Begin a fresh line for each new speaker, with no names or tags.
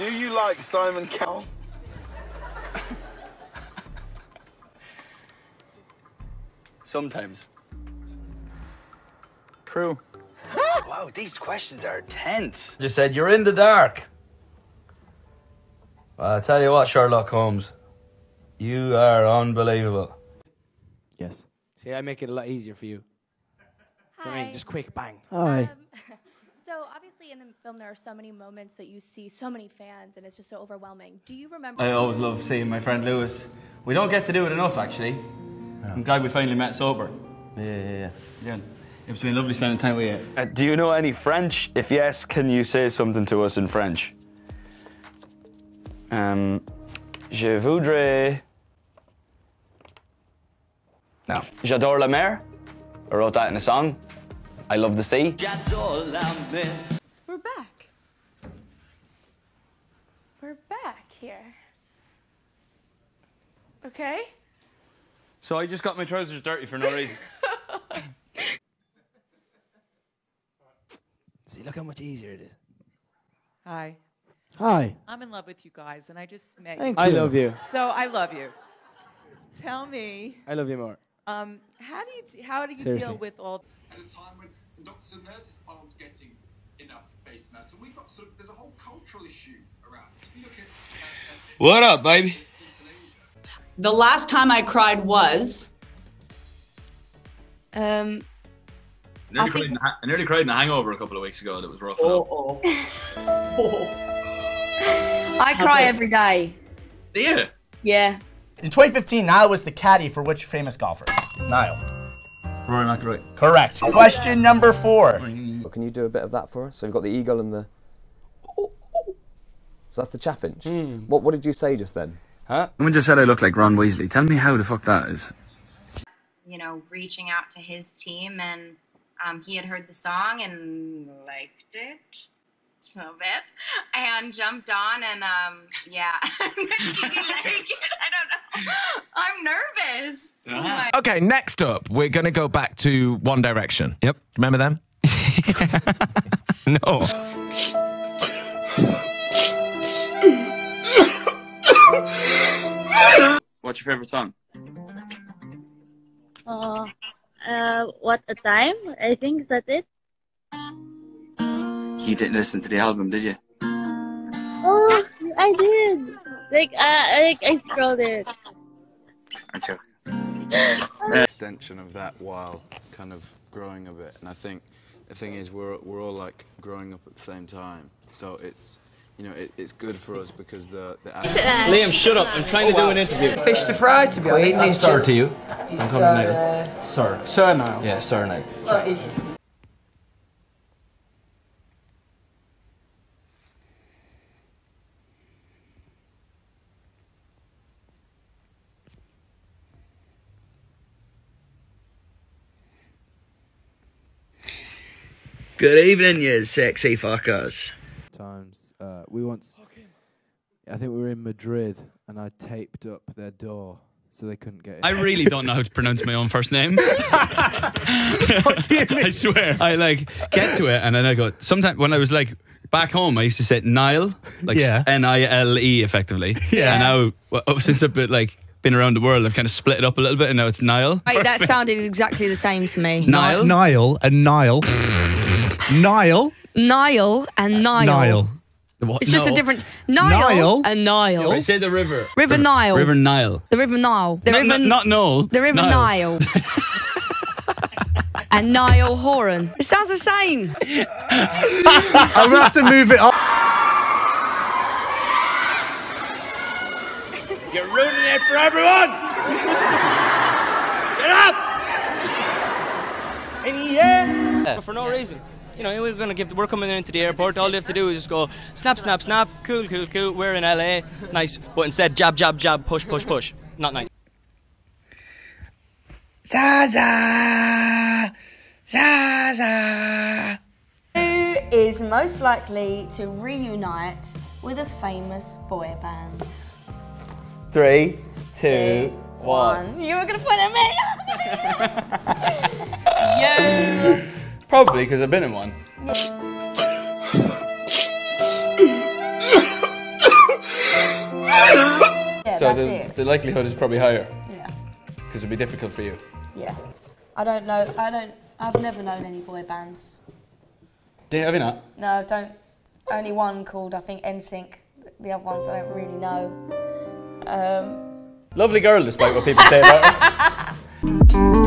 Do you like Simon Cowell?
Sometimes.
True.
Wow, these questions are tense.
Just said you're in the dark. Well, I tell you what, Sherlock Holmes, you are unbelievable.
Yes. See, I make it a lot easier for you. Do you know I mean?
Hi.
Just quick, bang.
Um, so in the film there are so many moments that you see so many fans and it's just so overwhelming. Do you remember
I always love seeing my friend Lewis. We don't get to do it enough, actually. I'm glad we finally met sober.
Yeah, yeah, yeah.
Yeah. It's been lovely spending time with you.
Uh, do you know any French? If yes, can you say something to us in French? Um, je voudrais. No. J'adore la mer. I wrote that in a song. I love the sea.
We're back. We're back here. Okay?
So I just got my trousers dirty for no reason.
See, look how much easier it is.
Hi.
Hi.
I'm in love with you guys, and I just met
Thank
you.
I love you.
So I love you. Tell me,
I love you more.
um, how do you how do you
Seriously.
deal with all
at a time when doctors and nurses aren't getting enough face masks. And we've got sort of, there's a whole cultural issue around this. If look at, uh,
what up, baby?
The last time I cried was. Um,
I nearly,
I
cried
think-
in, the I nearly cried in a hangover a couple of weeks ago that was rough.
Oh, I cry every day.
Yeah.
Yeah.
In 2015, Niall was the caddy for which famous golfer? Niall.
Rory McIlroy.
Correct. Question number four.
Can you do a bit of that for us? So we've got the eagle and the. So that's the chaffinch. What What did you say just then?
Huh?
Someone just said I look like Ron Weasley. Tell me how the fuck that is.
you know, reaching out to his team, and um, he had heard the song and liked it a bit, and jumped on, and um, yeah, did he like it? I don't know. I'm nervous. Oh my-
Okay, next up, we're going to go back to One Direction. Yep. Remember them? no.
What's your favourite song?
Uh, uh, what a time? I think that's it.
You didn't listen to the album, did you?
Oh, I did. Like, uh, like I scrolled it.
I'm joking.
extension of that while kind of growing a bit. And I think the thing is we're, we're all like growing up at the same time. So it's, you know, it, it's good for us because the... the
Liam, shut up. I'm trying to do an interview.
Fish to fry, to be honest.
I'm
He's
sir to you. I'm coming
uh,
Sir. Sir now. Yeah, sir now.
Well,
Good evening, you sexy fuckers.
Times uh, we once, I think we were in Madrid, and I taped up their door so they couldn't get in.
I really don't know how to pronounce my own first name. what do you mean? I swear. I like get to it and then I go, sometimes when I was like back home, I used to say Nile, like
Yeah.
N I L E effectively.
Yeah.
And now, well, since I've been like, been around the world, I've kind of split it up a little bit and now it's Nile.
Right, that sounded exactly the same to me.
Nile?
Nile, and Niall. Niall.
Nile and Nile.
Niall.
It's just a different Nile,
Nile?
and Nile.
I say the river.
River Nile.
River Nile.
The River Nile. The
Not-
River
not- not Noel.
The River
Nile.
Nile. and Nile Horan. It sounds the same.
I'm gonna have to move it up.
You're ruining it for everyone! Get up!
And yeah, but for no reason. You know, we're gonna give. We're coming into the airport. All they have to do is just go snap, snap, snap. Cool, cool, cool. We're in LA. Nice. But instead, jab, jab, jab, push, push, push. Not nice.
Zaza! Zaza!
Who is most likely to reunite with a famous boy band?
Three, two, one.
One. You were gonna put him in.
Probably because I've been in one.
Yeah,
so
that's
the,
it.
the likelihood is probably higher.
Yeah.
Because it'd be difficult for you.
Yeah. I don't know. I don't. I've never known any boy bands.
Do you, have you not?
No, don't. Only one called I think NSYNC. The other ones I don't really know. Um,
Lovely girl, despite what people say about her.